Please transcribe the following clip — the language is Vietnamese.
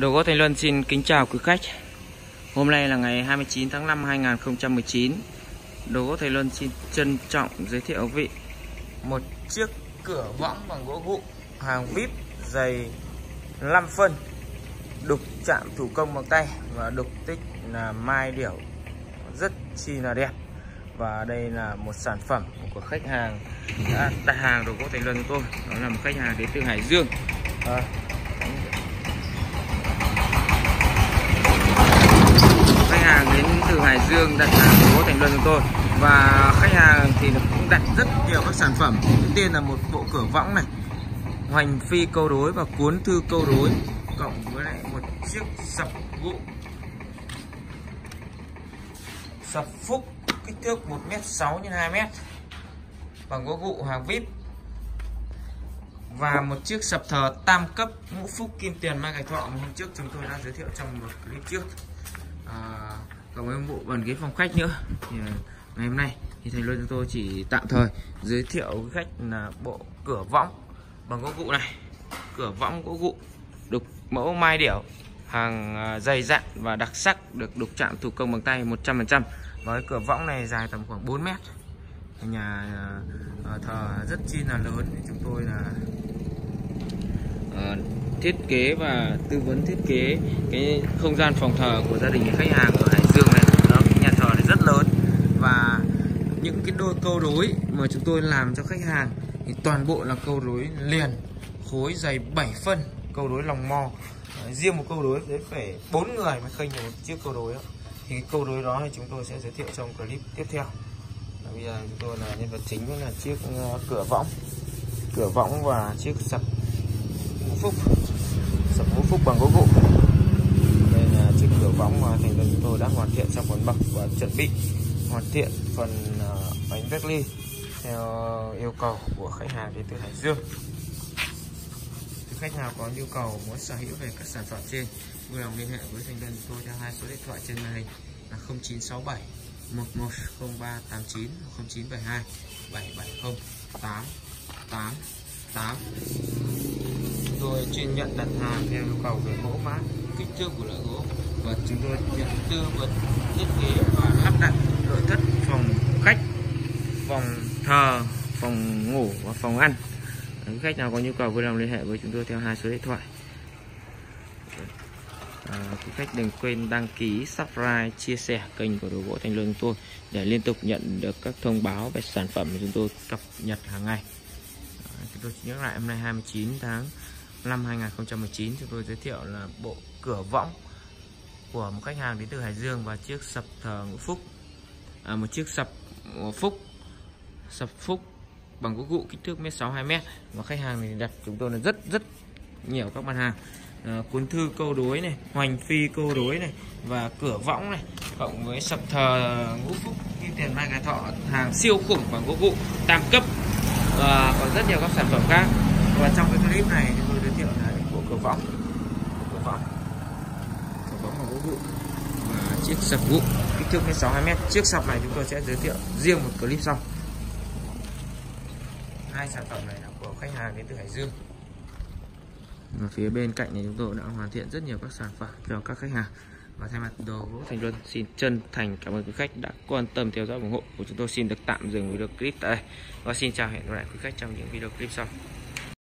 Đồ gỗ Thành Luân xin kính chào quý khách. Hôm nay là ngày 29 tháng 5 2019 Đồ gỗ Thành Luân xin trân trọng giới thiệu quý vị. Một chiếc cửa võng bằng gỗ gụ Hàng VIP dày 5 phân. Đục chạm thủ công bằng tay Và đục tích là mai điểu Rất chi là đẹp. Và đây là một sản phẩm của khách hàng đã đặt hàng đồ gỗ Thành Luân của tôi. Đó là một khách hàng đến từ Hải Dương. À, khách hàng đến từ Hải Dương đặt hàng phố Thành Luân chúng tôi. Và khách hàng thì cũng đặt rất nhiều các sản phẩm. Đầu tiên là một bộ cửa võng này. Hoành phi câu đối và cuốn thư câu đối cộng với lại một chiếc sập gỗ. Sập phúc kích thước 1m6 x 2m bằng gỗ gụ hàng vip và một chiếc sập thờ tam cấp ngũ phúc kim tiền mai gạch thọ hôm trước chúng tôi đã giới thiệu trong một clip trước. À, cộng với bộ bàn ghế phòng khách nữa. Thì à, ngày hôm nay thì thành luôn chúng tôi chỉ tạm thời giới thiệu với khách là bộ cửa võng bằng gỗ cụ này. Cửa võng gỗ cụ đục mẫu mai điểu, hàng à, dày dặn và đặc sắc, được đục chạm thủ công bằng tay 100% với cửa võng này dài tầm khoảng 4 mét. Nhà à, thờ rất chi là lớn. Chúng tôi là thiết kế và tư vấn thiết kế cái không gian phòng thờ của gia đình khách hàng ở Hải Dương này đó nhà thờ này rất lớn và những cái đôi câu đối mà chúng tôi làm cho khách hàng thì toàn bộ là câu đối liền, khối dày 7 phân, câu đối lòng mò riêng một câu đối đấy phải bốn người mới khênh một chiếc câu đối đó. thì cái câu đối đó thì chúng tôi sẽ giới thiệu trong clip tiếp theo. Bây giờ chúng tôi là nhân vật chính là chiếc ờ, cửa võng. Cửa võng và chiếc sập ngũ phúc. Sập ngũ phúc bằng gỗ vụ. Đây là chiếc cửa võng mà thành phần chúng tôi đã hoàn thiện trong phần bậc và chuẩn bị hoàn thiện phần ờ, bánh vét ly theo yêu cầu của khách hàng đến từ Hải Dương. Khách nào có nhu cầu muốn sở hữu về các sản phẩm trên, vui lòng liên hệ với thành viên tôi theo hai số điện thoại trên màn hình là 0967 110389 0972 770 8 8 8 chúng tôi chuyên nhận đặt hàng theo yêu cầu về mẫu mã, kích thước của loại gỗ. Và chúng tôi nhận tư vấn thiết kế và lắp đặt nội thất phòng khách phòng thờ phòng ngủ và phòng ăn. Khách nào có nhu cầu vui lòng liên hệ với chúng tôi theo hai số điện thoại. À, quý khách đừng quên đăng ký subscribe chia sẻ kênh của đồ gỗ thành lương tôi để liên tục nhận được các thông báo về sản phẩm của chúng tôi cập nhật hàng ngày. À, chúng tôi nhắc lại hôm nay 29 tháng 5 2019 chúng tôi giới thiệu là bộ cửa võng của một khách hàng đến từ Hải Dương và chiếc sập thờ ngũ phúc. À, một chiếc sập phúc sập phúc bằng gỗ gụ kích thước mét sáu hai mét. Và khách hàng thì đặt chúng tôi là rất rất nhiều các mặt hàng. À, cuốn thư câu đối này hoành phi câu đối này và cửa võng này cộng với sập thờ ngũ phúc kim tiền mai gà thọ hàng siêu khủng bằng gỗ gụ tam cấp. Và còn rất nhiều các sản phẩm khác. Và trong cái clip này thì tôi giới thiệu là bộ cửa võng. Cửa võng. Cửa võng bằng gỗ gụ. Và chiếc sập gụ kích thước mét sáu hai mét. Chiếc sập này chúng tôi sẽ giới thiệu riêng một clip sau hai sản phẩm này là của khách hàng đến từ Hải Dương. Và phía bên cạnh này chúng tôi đã hoàn thiện rất nhiều các sản phẩm cho các khách hàng. Và thay mặt đồ gỗ Thành Luân, xin chân thành cảm ơn quý khách đã quan tâm theo dõi ủng hộ. Của chúng tôi xin được tạm dừng video clip tại đây. Và xin chào hẹn gặp lại quý khách trong những video clip sau.